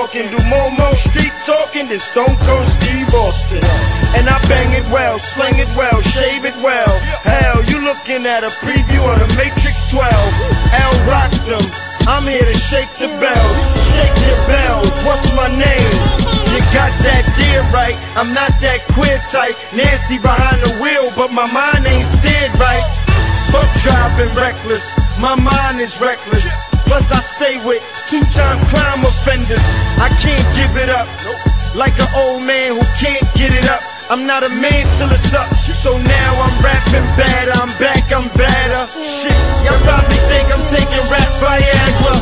walking, do more more street talking than Stone Cold Steve Austin. And I bang it well, sling it well, shave it well. Hell, you looking at a preview of the Matrix 12. L rocked them. I'm here to shake the bells, shake your bells. What's my name? You got that deer right. I'm not that queer type, nasty behind the wheel, but my mind ain't steered right. Fuck driving reckless, my mind is reckless. Plus I stay with two-time crime offenders. I can't give it up, like an old man who can't get it up. I'm not a man till it's up, so now I'm rapping better. I'm back, I'm better. Shit, y'all probably think I'm taking rap Viagra.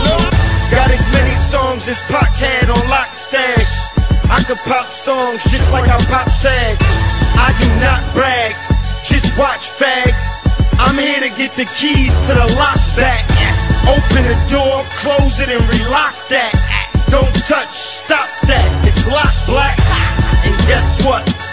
Got as many songs as Pac had on lock stash. I could pop songs just like I pop tags. I do not brag, just watch fag. I'm here to get the keys to the lock back. The door, close it, and relock that. Don't touch, stop that. It's locked black. And guess what?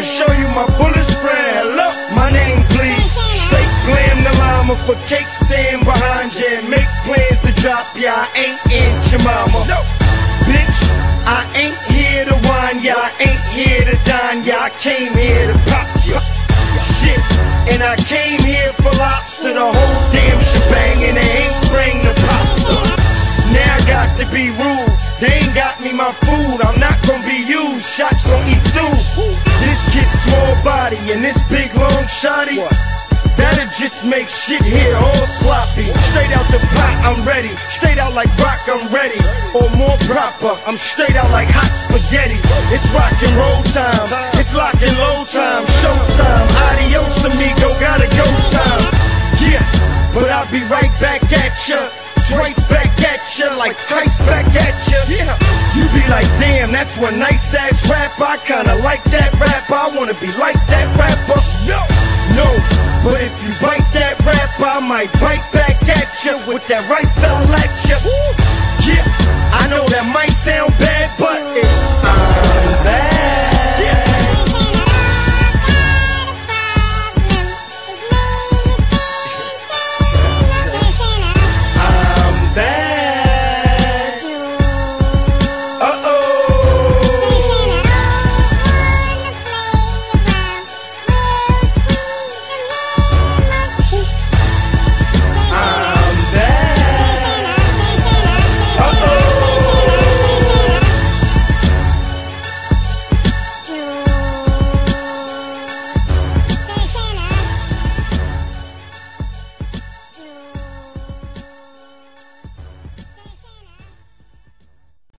And show you my bullet spread. Hello, my name please. Straight glam the llama for cake stand behind you and make plans to drop ya. I ain't in your mama. No. Bitch, I ain't here to whine ya. I ain't here to dine ya. I came here to pop ya. Shit, and I came here for lobster, the whole to be rude. They ain't got me my food. I'm not gonna be used. Shots gon' eat through. This kid small body and this big long shotty. That'll just make shit here all sloppy. Straight out the pot, I'm ready. Straight out like rock, I'm ready. Or more proper, I'm straight out like hot spaghetti. It's rock and roll time. It's lock and low time. Showtime. Adios, amigo. Gotta go time. Yeah, but I'll be right That's one nice ass rap. I kinda like that rap. I wanna be like that rapper. No, no. But if you bite that rap, I might bite back at you with that right belt at you. Yeah, I know that might sound bad, but it's. Uh,